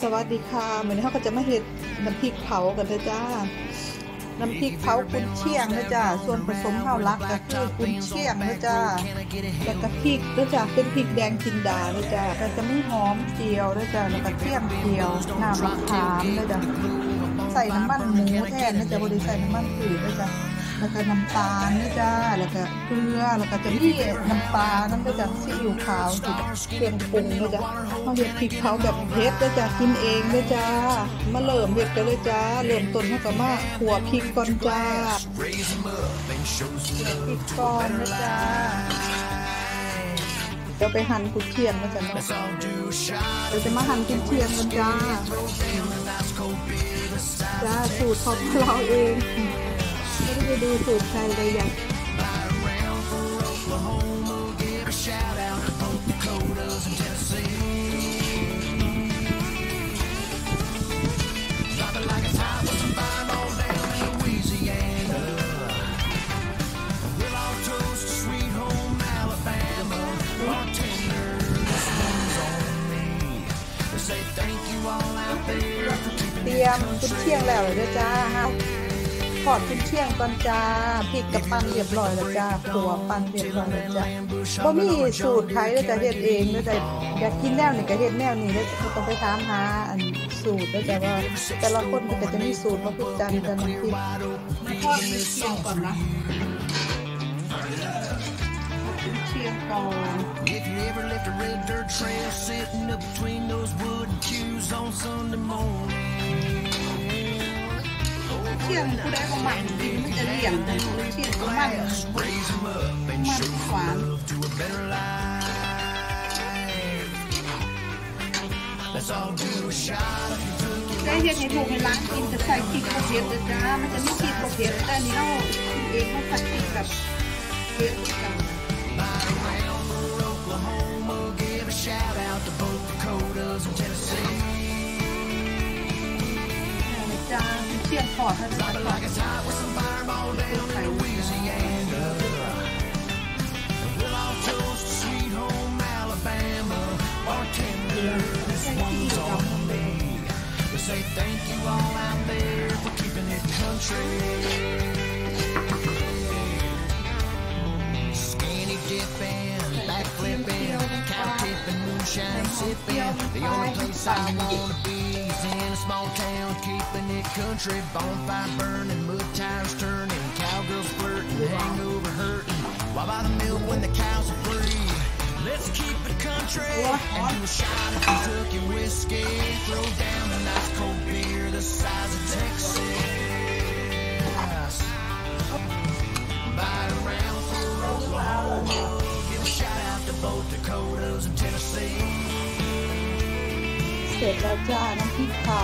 สวัสดีค่ะวันนี้เขาก็จะมาเห็ดน้ำพริกเผากันเลยจ้า น้ำพริกเผากุนเชียงนะจ้าส่วนผสมข้าวรักก็คือกุนเชียงนะจ้าแล้วก็พริกนะจ้าเป็นพริกแดงจินดานะจ้าก็จะไม่หอมเจียวนะจ้าแล้วก็เทียมเจียวน้ำมะขามนะจ้าใส่น้ำมันหมูแทนนะจ้าบริใส่น้ำมันผืดนะจ้า แล้วก็น้ำตาลนะจ้าแล้วก็เกลือแล้วก็จะมีน้ำปลาน้ำนะจ้าซีอิ๊วขาวที่เครื่องปรุงนะจ้าเขาเห็ดพริกเผาแบบเผ็ดนะจ้ากินเองนะจ้ามาเริ่มเห็ดกันเลยจ้าเริ่มต้นเขาก็มาขัวพริกก่อนจ้าปิดก่อนนะจ๊ะเดี๋ยวไปหั่นกุนเชียงนะจ๊ะเนาะเราจะมาหั่นกุนเชียงกันจ้าจ้าสูตรของเราเอง ได้ไปดูสูตรใครเลยอยากเตรียมกุนเชียงแล้วเลยเด้อจ้า ทอดกุนเชียงก่อนจ้าพริกกับปั้นเรียบร้อยแล้วจ้าขัวปั้นเรียบร้อยแล้วจ้าบ่มีสูตรใครเลยจ้ะเฮ็ดเองเลยจ้ะอยากกินแนวนี้ก็เฮ็ดแนวนี้แล้วก็ต้องไปถามหาอันสูตรแล้วจะว่าแต่ละคนก็จะมีสูตรมาพูดกันกันน้ำพริกทอดกุนเชียงก่อนนะเชียงก่อน If you ever left a red dirt trail sitting up between those wooden pews on Sunday morning. เชียงผู้ใดก็มันดีมันจะเลี่ยงเทียงก็มันมันหวาน Let's all do a shot of Kentucky ได้เห็นให้ถูกให้ล้างกินจะใส่พริกกระเทียมจะจ้ามันจะไม่พริกกระเทียมแต่นี่เราเองเราใส่พริกแบบเผ็ดจังาเชียงพอดถ้า moonshine sipping. The only place I wanna be is in a small town, keeping it country. Bonfire burning, mud tires turning, cowgirls flirting, hangover hurting. While by the milk when the cows are free. Let's keep it country and do a shot of Kentucky whiskey. Throw down a nice เสร็จแล้วจ้าน้ำพริกเผา